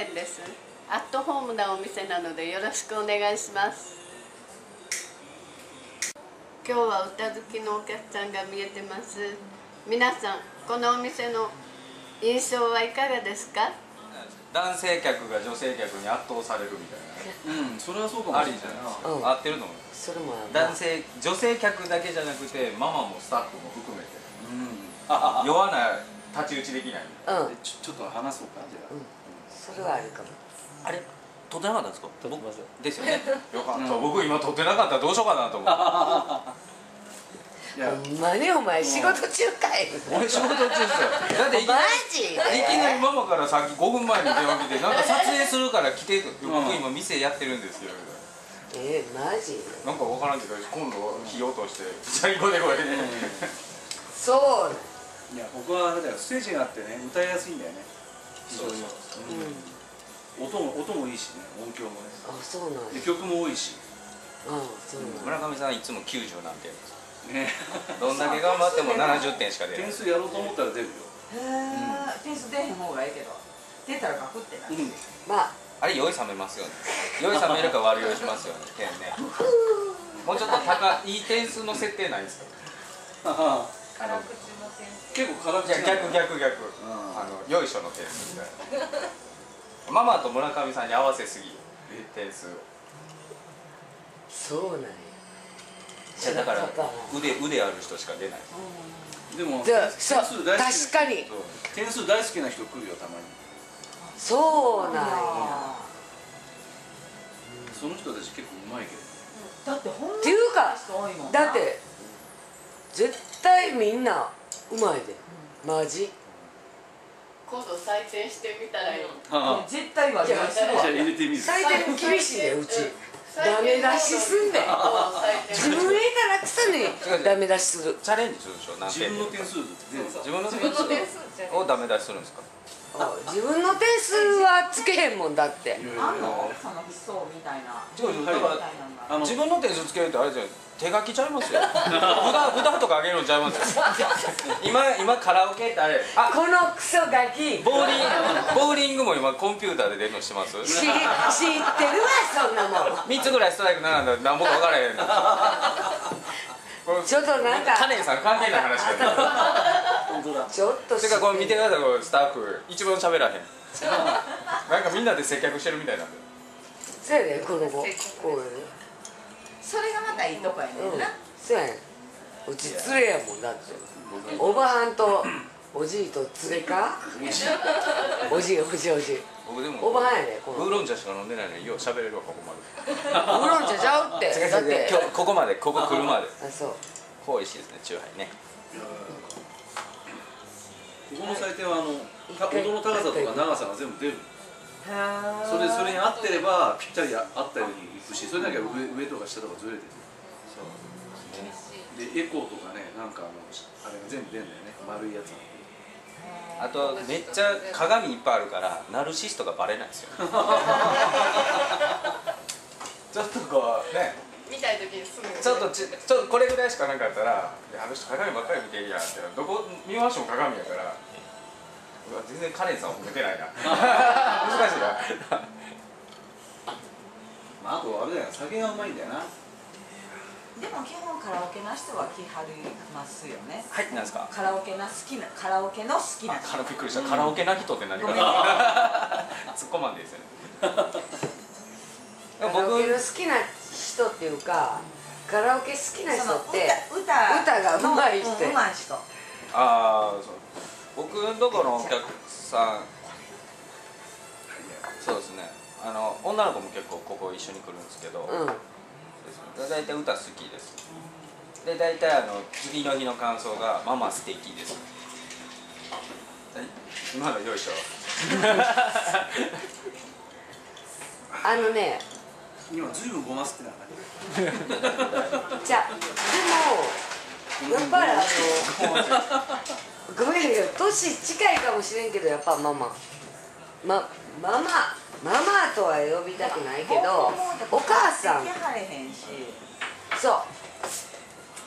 ラオケのカレンです。アットホームなお店なのでよろしくお願いします。今日は歌好きのお客さんが見えてます。皆さんこのお店の印象はいかがですか？男性客が女性客に圧倒されるみたいな。うんそれはそうかもあしれない。りじゃなうん。か合ってると思うそれもやな男性女性客だけじゃなくてママもスタッフも含めて。うん。弱な太刀打ちできない。うん。ちょちょっと話そうかじゃあ、うんそれはあるかも。あれ撮ってなかったんですか？撮ってませんですよね。よかった、うん。僕今撮ってなかったらどうしようかなと思って。い やほんまにお前仕事中かい。俺仕事中ですよ。だっていきなマりジ？いきなりママからさっき5分前に電話来てなんか撮影するから来てとうん僕今店やってるんですよ。えー、マジ？なんかわからんけど今度火落としてチャリコでこれそう。なんいや僕はあれだよステージがあってね歌いやすいんだよね非常にそう。うん。音も音もいいしね音響もね。あそうなんやで曲も多いし。あそうなんや村上さんいつも90なんて言うんですね。どんだけ頑張っても70点しか出ない。点数やろうと思ったら出るよ。へえ点数出へん方がいいけど出たらガクってなる。うん。まあ。あ。れ酔い冷めますよね。酔い冷めるか悪酔いしますよね点ね。もうちょっと高いい点数の設定ないんですか？あの結構辛口逆逆逆。あのよいしょの点数。みたいなママと村上さんに合わせすぎ点数を。そうなんや。いやだから腕腕ある人しか出ない。でもじゃあ点そう数大好きな確かに。そう。点数大好きな人来るよたまに。そうなんや。その人たち結構うまいけど。だってほんまっていうかだって絶対みんなうまいで。マジ。今度採点してみたらいい、あ絶対はいやじゃあ入れてみる。採点厳しいでうち。ダメ出しすんで自分下手なくせにダメ出しする。チャレンジするでしょ何自点分の点数で。自分の点数。をダメ出しするんですか？あ自分の点数はつけへんもんだって。あんの？その思想みたいな。違う違うだみからたいな自分の点数つけるってあれじゃん手書きちゃいますよ。札札とかあげるのちゃいますよ。今今カラオケってあれ。あこのクソガキ。ボーリングボーリングも今コンピューターで出るのしてます？知り知ってるわそんなもん。3つぐらいストライク並んだらなんぼか分からへん。ちょっとなんか。カレンさん関係ない話だちょっとてかこれ見てくださいこれスタッフ。一番喋らへん。なんかみんなで接客してるみたいなんで。そうやでこの子こうそれがまたいいとこやねうん。んなそうやねん。うち連れやもんだって。おばはんとおじいと連れか？おじい。おじいおじい僕でもおばはんやでこのウーロン茶しか飲んでないのによう喋れるわここまで。ウーロン茶ちゃうって。違うだって。違う今日ここまでここ来るまで。あそう。こう美味しいですねチューハイねの採点はあのた音の高さとか長さが全部出る。へえそれそれに合ってればぴったり合ったようにいくしそれだけは上上とか下とかずれてるでエコーとかねなんかあのあれが全部出るんだよね。丸いやつあとめっちゃ鏡いっぱいあるからナルシストがバレないですよ ちょっとこうね。見たい時にすぐ。ちょっとちちょっとこれぐらいしかなかったらいやあの人鏡ばっかり見てるやんってどこ見回しても鏡やから全然カレンさんを褒めてないな。難しいな。まあ、あとあれだよ酒がうまいんだよな。でも基本カラオケの人は来はりますよね。はいなんですか？カラオケの好きなカラオケの好きなあカラびっくりしたカラオケな人って何か。ごめんな突っ込まんでいいですよね。カラオケの好きな人っていうかカラオケ好きな人って歌歌が上手い人うん上手い人。ああそう僕のとこのお客さんそうですね。あの女の子も結構ここ一緒に来るんですけど、うん。大体歌好きです。で大体あの次の日の感想が「ママ素敵です」はい今のよいしょ。あのね。今ずいぶんごますってなじゃあでもやっぱりあのごめんけど年近いかもしれんけどやっぱママ。まママママとは呼びたくないけどお母さん。そう。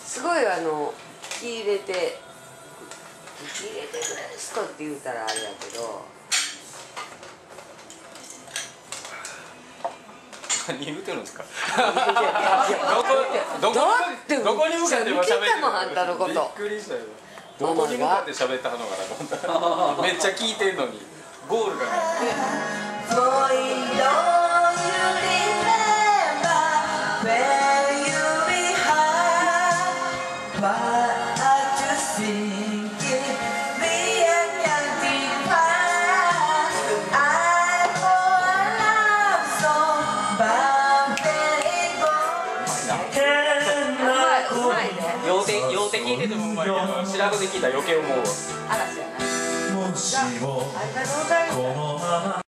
すごいあの気入れて気入れてくれる人って言うたらあれやけど何言うてるんですか？どこどこどこに向かって今喋ってるめっちゃ見てたもんあんたのことびっくりしたよどこに向かって喋ったのかなと思っためっちゃ聞いてんのにゴールがない聞いててもうまいけど白子で聞い。たら余計思うわ嵐やなもしもありがとうございますこのまま